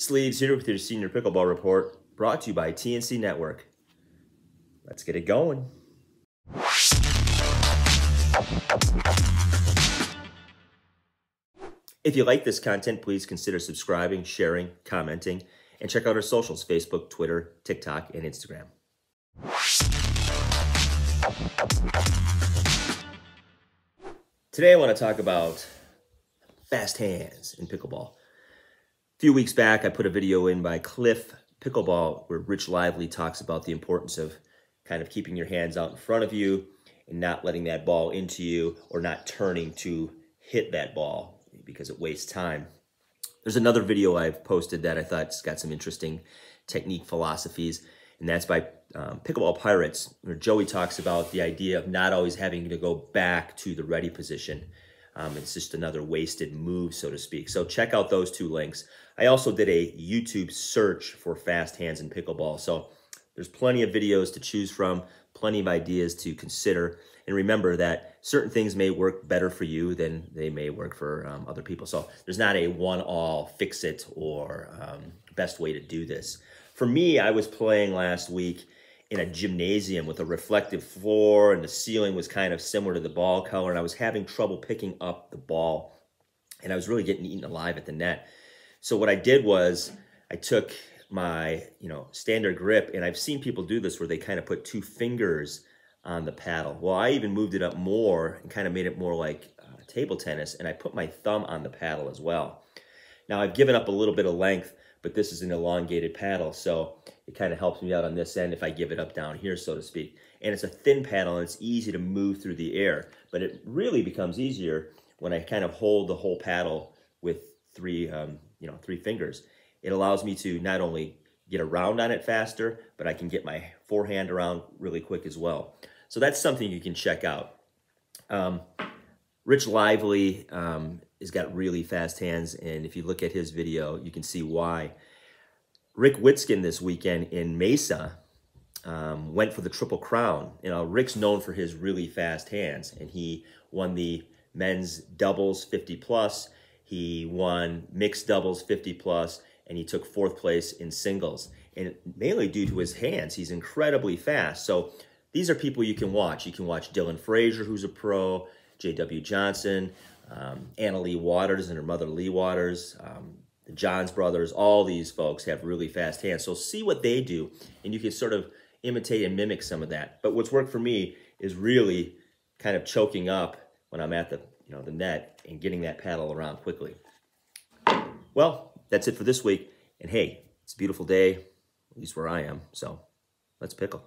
Sleeves here with your senior pickleball report, brought to you by TNC Network. Let's get it going. If you like this content, please consider subscribing, sharing, commenting, and check out our socials Facebook, Twitter, TikTok, and Instagram. Today, I want to talk about fast hands in pickleball. Few weeks back, I put a video in by Cliff Pickleball where Rich Lively talks about the importance of kind of keeping your hands out in front of you and not letting that ball into you or not turning to hit that ball because it wastes time. There's another video I've posted that I thought's got some interesting technique philosophies, and that's by um, Pickleball Pirates, where Joey talks about the idea of not always having to go back to the ready position. Um, it's just another wasted move, so to speak. So check out those two links. I also did a YouTube search for fast hands in pickleball. So there's plenty of videos to choose from, plenty of ideas to consider. And remember that certain things may work better for you than they may work for um, other people. So there's not a one-all fix-it or um, best way to do this. For me, I was playing last week in a gymnasium with a reflective floor and the ceiling was kind of similar to the ball color and I was having trouble picking up the ball and I was really getting eaten alive at the net. So what I did was I took my, you know, standard grip and I've seen people do this where they kind of put two fingers on the paddle. Well, I even moved it up more and kind of made it more like uh, table tennis, and I put my thumb on the paddle as well. Now, I've given up a little bit of length, but this is an elongated paddle, so it kind of helps me out on this end if I give it up down here, so to speak. And it's a thin paddle, and it's easy to move through the air, but it really becomes easier when I kind of hold the whole paddle with three, um, you know, three fingers. It allows me to not only get around on it faster, but I can get my forehand around really quick as well. So that's something you can check out. Um, Rich Lively um, has got really fast hands, and if you look at his video, you can see why. Rick Witsken this weekend in Mesa um, went for the Triple Crown. You know, Rick's known for his really fast hands, and he won the men's doubles 50 plus. He won mixed doubles 50 plus, and he took fourth place in singles. And mainly due to his hands, he's incredibly fast. So these are people you can watch. You can watch Dylan Frazier, who's a pro, J.W. Johnson, um, Anna Leigh Waters and her mother Leigh Waters, um, the Johns brothers, all these folks have really fast hands. So see what they do, and you can sort of imitate and mimic some of that. But what's worked for me is really kind of choking up when I'm at the, you know, the net and getting that paddle around quickly. Well, that's it for this week. And hey, it's a beautiful day, at least where I am. So let's pickle.